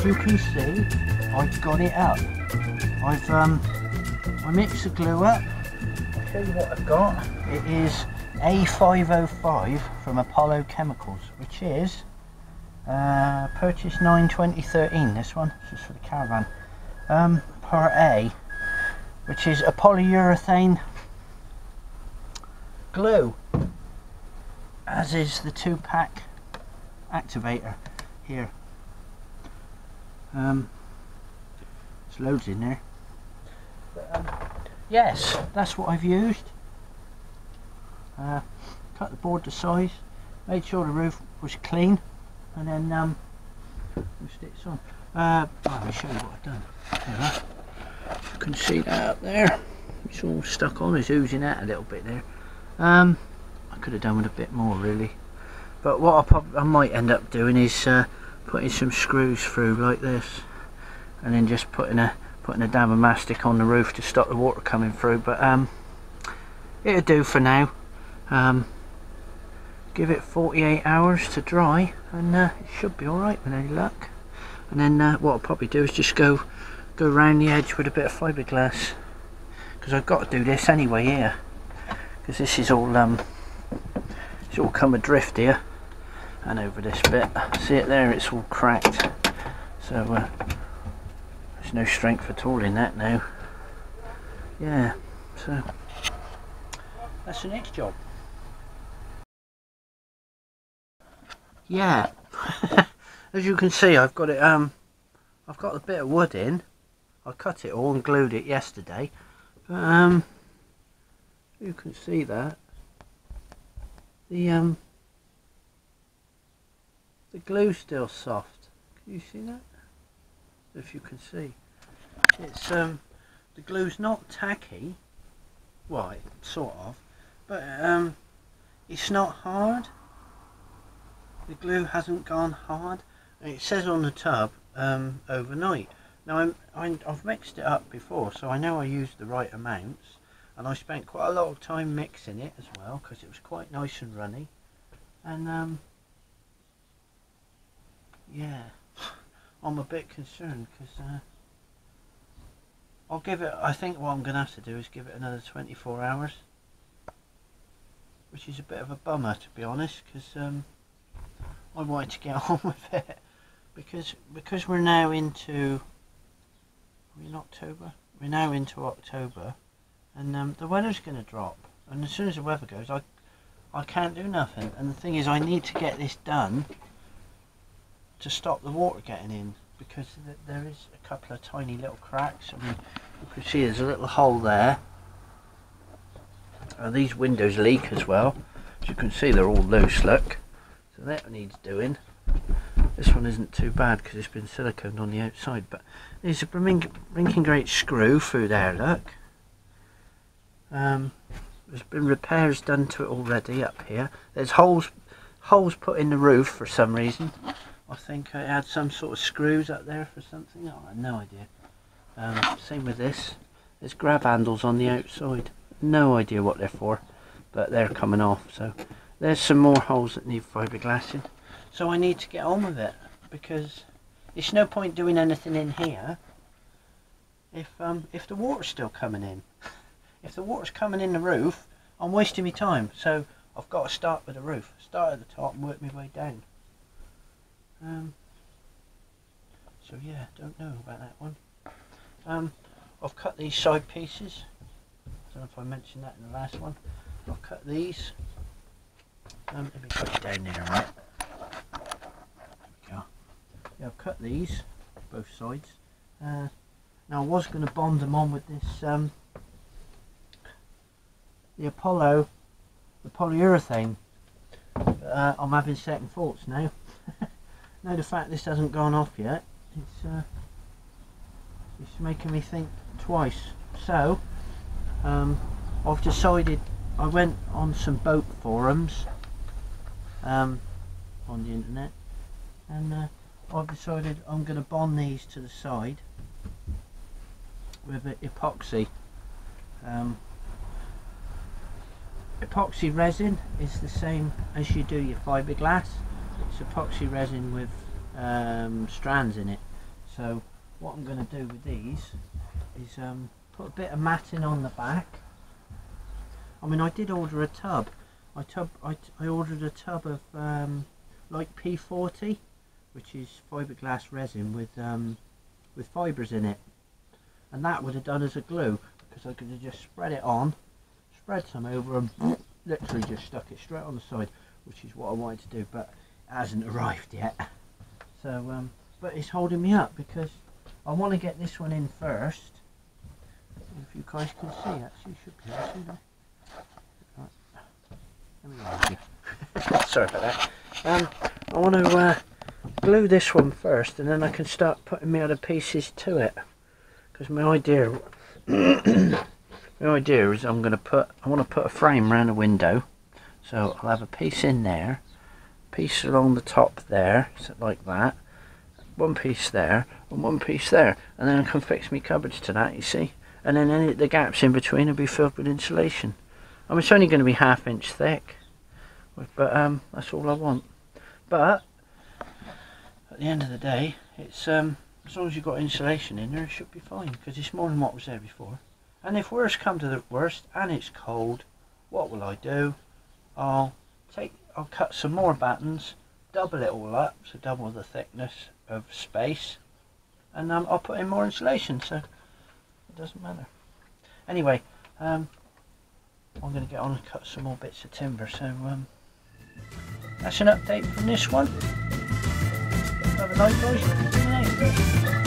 as you can see, I've got it up. I've um, I mixed the glue up. I'll show you what I've got. It is A505 from Apollo Chemicals, which is uh, purchase 9 2013. This one, this is for the caravan. Um, part A, which is a polyurethane glue, as is the two pack activator here. Um, there's loads in there. Um, yes, that's what I've used. Uh, cut the board to size, made sure the roof was clean, and then um, pushed it on. Uh, let show you what I've done. You can see that up there. It's all stuck on, it's oozing out a little bit there. Um, I could have done with a bit more really. But what I, I might end up doing is uh, putting some screws through like this and then just putting a putting a dab of mastic on the roof to stop the water coming through but um, it'll do for now. Um, give it 48 hours to dry and uh, it should be alright with any luck. And then uh, what I'll probably do is just go go around the edge with a bit of fiberglass because I've got to do this anyway here because this is all um, it's all come adrift here and over this bit. See it there? It's all cracked. So uh, there's no strength at all in that now. Yeah so. That's the next job. Yeah. As you can see I've got it um I've got a bit of wood in. I cut it all and glued it yesterday. But um you can see that. The um the glue's still soft. Can you see that? If you can see. It's um the glue's not tacky. Well, it, sort of. But um it's not hard. The glue hasn't gone hard. And it says on the tub um, overnight. Now I'm, i have mixed it up before so I know I used the right amounts and I spent quite a lot of time mixing it as well because it was quite nice and runny and um, yeah, I'm a bit concerned because uh, I'll give it, I think what I'm going to have to do is give it another 24 hours. Which is a bit of a bummer to be honest because um, I wanted to get on with it. Because, because we're now into, we're in October? We're now into October and um, the weather's going to drop. And as soon as the weather goes, I, I can't do nothing. And the thing is, I need to get this done to stop the water getting in because th there is a couple of tiny little cracks. I mean, you can see there's a little hole there. Uh, these windows leak as well. As you can see, they're all loose, look. So that needs doing. This one isn't too bad because it's been siliconed on the outside, but there's a blinking great screw through there, look. Um, there's been repairs done to it already up here. There's holes holes put in the roof for some reason. I think I had some sort of screws up there for something. Oh, I no idea. Um, same with this. There's grab handles on the outside. No idea what they're for, but they're coming off. So there's some more holes that need fiberglass in. So I need to get on with it because it's no point doing anything in here if um, if the water's still coming in. if the water's coming in the roof, I'm wasting my time. So I've got to start with the roof. Start at the top and work my way down. Um, so yeah, don't know about that one. Um, I've cut these side pieces. I don't know if I mentioned that in the last one. I've cut these. Um, let me put it down there, right? There we go. yeah, I've cut these, both sides. Uh, now I was going to bond them on with this, um, the Apollo, the polyurethane. Uh, I'm having second thoughts now. Now the fact this hasn't gone off yet, it's, uh, it's making me think twice. So, um, I've decided, I went on some boat forums um, on the internet and uh, I've decided I'm going to bond these to the side with epoxy. Um, epoxy resin is the same as you do your fiberglass it's epoxy resin with um, strands in it So what I'm going to do with these is um, put a bit of matting on the back. I mean I did order a tub. I tub I, I ordered a tub of um, like P40 which is fiberglass resin with um, with fibres in it and that would have done as a glue because I could have just spread it on spread some over and literally just stuck it straight on the side which is what I wanted to do but hasn't arrived yet. So um, but it's holding me up because I want to get this one in first. If you guys can see actually should be able to see that. Sorry about that. Um, I want to uh, glue this one first and then I can start putting my other pieces to it. Because my idea my idea is I'm going to put I want to put a frame around the window. So I'll have a piece in there piece along the top there like that. One piece there and one piece there. And then I can fix my cupboards to that you see. And then any the gaps in between will be filled with insulation. I mean it's only going to be half inch thick but um, that's all I want. But at the end of the day it's um, as long as you've got insulation in there it should be fine because it's more than what was there before. And if worst come to the worst and it's cold what will I do? I'll take I'll cut some more battens double it all up so double the thickness of space and um, I'll put in more insulation so it doesn't matter. Anyway um, I'm going to get on and cut some more bits of timber so um, that's an update from this one. Have a night guys